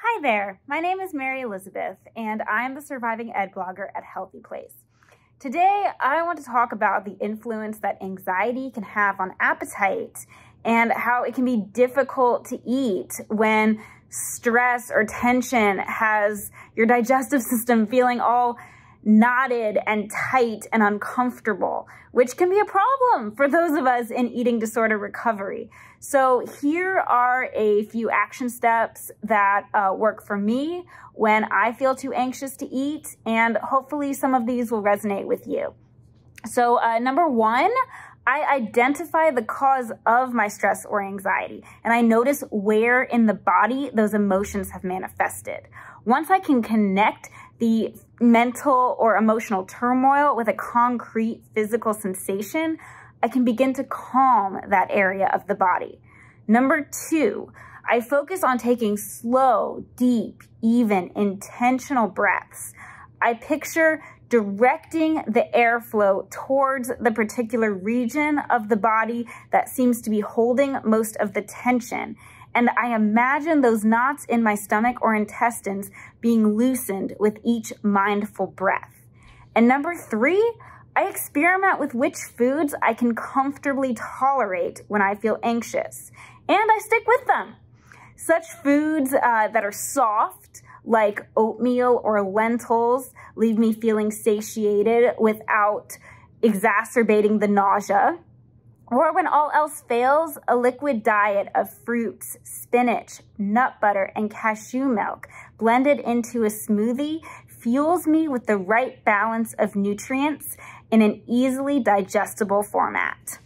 Hi there, my name is Mary Elizabeth, and I'm the surviving ed blogger at HealthyPlace. Today, I want to talk about the influence that anxiety can have on appetite and how it can be difficult to eat when stress or tension has your digestive system feeling all knotted and tight and uncomfortable, which can be a problem for those of us in eating disorder recovery. So here are a few action steps that uh, work for me when I feel too anxious to eat, and hopefully some of these will resonate with you. So uh, number one, I identify the cause of my stress or anxiety, and I notice where in the body those emotions have manifested. Once I can connect the mental or emotional turmoil with a concrete physical sensation, I can begin to calm that area of the body. Number two, I focus on taking slow, deep, even, intentional breaths. I picture directing the airflow towards the particular region of the body that seems to be holding most of the tension and I imagine those knots in my stomach or intestines being loosened with each mindful breath. And number three, I experiment with which foods I can comfortably tolerate when I feel anxious, and I stick with them. Such foods uh, that are soft, like oatmeal or lentils, leave me feeling satiated without exacerbating the nausea. Or when all else fails, a liquid diet of fruits, spinach, nut butter, and cashew milk blended into a smoothie fuels me with the right balance of nutrients in an easily digestible format.